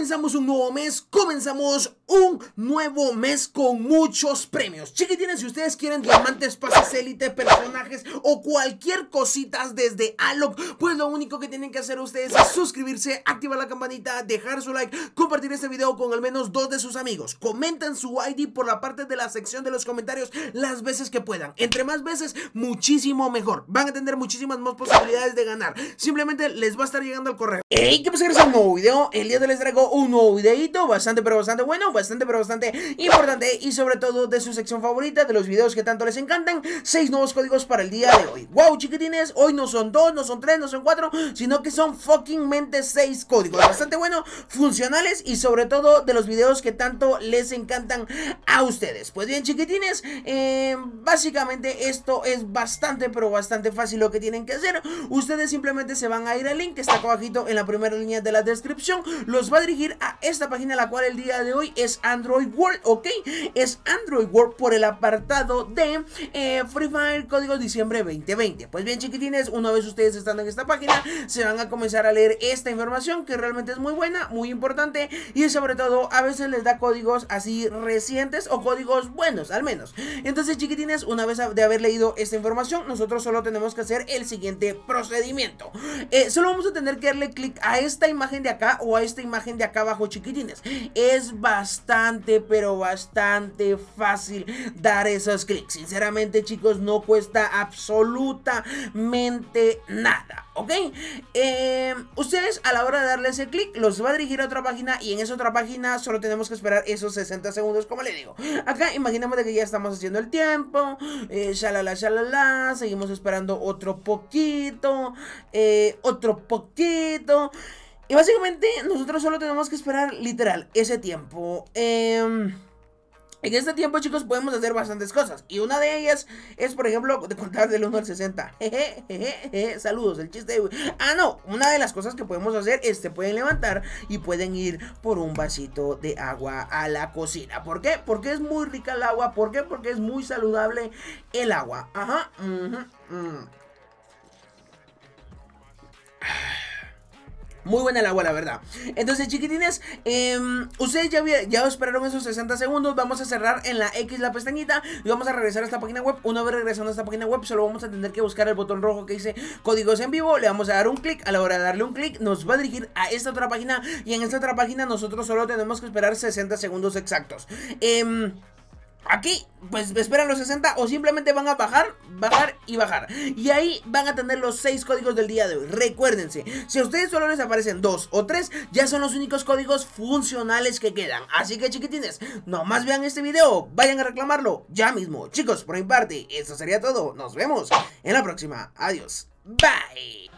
Comenzamos un nuevo mes, comenzamos un nuevo mes con muchos premios. Chiquitines, si ustedes quieren diamantes, pases élite, personajes o cualquier cositas desde Alok, pues lo único que tienen que hacer ustedes es suscribirse, activar la campanita, dejar su like, compartir este video con al menos dos de sus amigos. Comenten su ID por la parte de la sección de los comentarios las veces que puedan. Entre más veces, muchísimo mejor. Van a tener muchísimas más posibilidades de ganar. Simplemente les va a estar llegando al correo. ¡Hey! ¿Qué pasa? Es un nuevo video. El día de les traigo un nuevo videito bastante pero bastante bueno, bastante pero bastante importante y sobre todo de su sección favorita, de los videos que tanto les encantan, seis nuevos códigos para el día de hoy. Wow, chiquitines, hoy no son dos, no son tres, no son cuatro, sino que son fucking mente seis códigos. Bastante bueno, funcionales y sobre todo de los videos que tanto les encantan a ustedes. Pues bien, chiquitines, eh, básicamente esto es bastante pero bastante fácil lo que tienen que hacer. Ustedes simplemente se van a ir al link que está acá abajito en la primera línea de la descripción. Los va a dirigir a esta página la cual el día de hoy es Android World, ¿ok? Es Android World por el apartado de eh, Free Fire Código Diciembre 2020. Pues bien chiquitines, una vez ustedes están en esta página, se van a comenzar a leer esta información que realmente es muy buena, muy importante y sobre todo a veces les da códigos así recientes o códigos buenos al menos. Entonces chiquitines, una vez de haber leído esta información, nosotros solo tenemos que hacer el siguiente procedimiento. Eh, solo vamos a tener que darle clic a esta imagen de acá o a esta imagen de acá abajo chiquitines. Es bastante, pero bastante fácil dar esos clics. Sinceramente chicos, no cuesta absolutamente nada, ¿ok? Eh, ustedes a la hora de darle ese clic, los va a dirigir a otra página y en esa otra página solo tenemos que esperar esos 60 segundos, como le digo. Acá imaginemos que ya estamos haciendo el tiempo, eh, shalala, shalala, seguimos esperando otro poquito, eh, otro poquito. Y básicamente nosotros solo tenemos que esperar literal ese tiempo. en este tiempo, chicos, podemos hacer bastantes cosas. Y una de ellas es, por ejemplo, de contar del 1 al 60. Saludos, el chiste. Ah, no. Una de las cosas que podemos hacer es se pueden levantar y pueden ir por un vasito de agua a la cocina. ¿Por qué? Porque es muy rica el agua. ¿Por qué? Porque es muy saludable el agua. Ajá. Muy buena el agua, la verdad. Entonces, chiquitines, em, ustedes ya, ya esperaron esos 60 segundos. Vamos a cerrar en la X la pestañita y vamos a regresar a esta página web. Una vez regresando a esta página web, solo vamos a tener que buscar el botón rojo que dice códigos en vivo. Le vamos a dar un clic. A la hora de darle un clic, nos va a dirigir a esta otra página. Y en esta otra página, nosotros solo tenemos que esperar 60 segundos exactos. Eh, Aquí, pues esperan los 60 o simplemente van a bajar, bajar y bajar. Y ahí van a tener los 6 códigos del día de hoy. Recuérdense, si a ustedes solo les aparecen 2 o 3, ya son los únicos códigos funcionales que quedan. Así que chiquitines, nomás vean este video, vayan a reclamarlo ya mismo. Chicos, por mi parte, eso sería todo. Nos vemos en la próxima. Adiós. Bye.